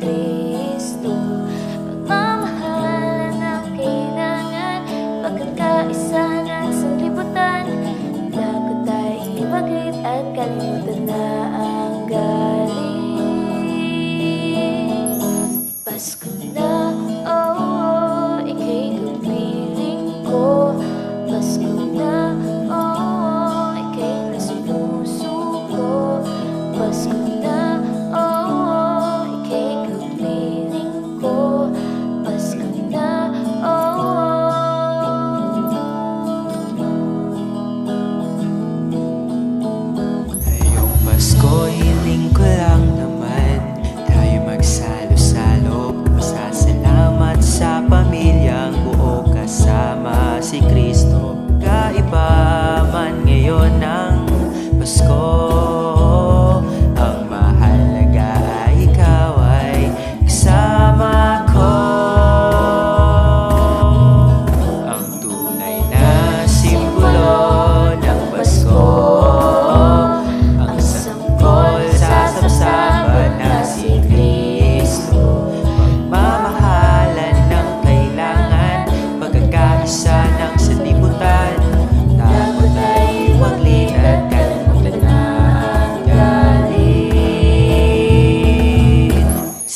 Kristo. Pagmamahalan ang kailangan Pagkakaisa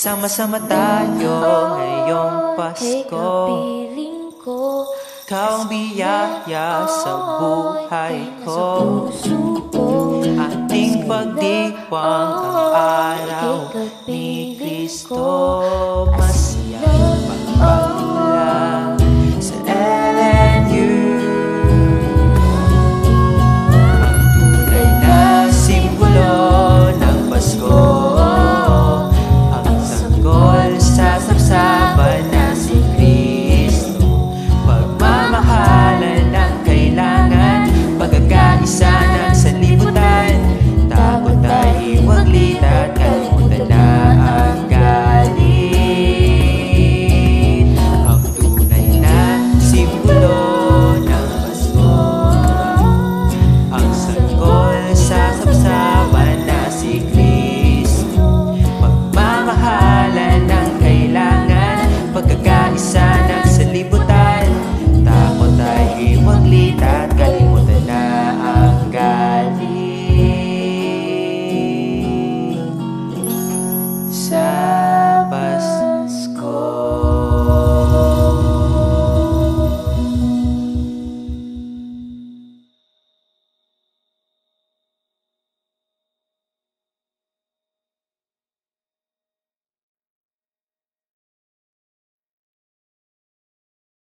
Sama-sama tayo ngayong Pasko. ko Ikaw ang biyaya sa buhay ko. Ating pagdiwang ang araw ni Kristo.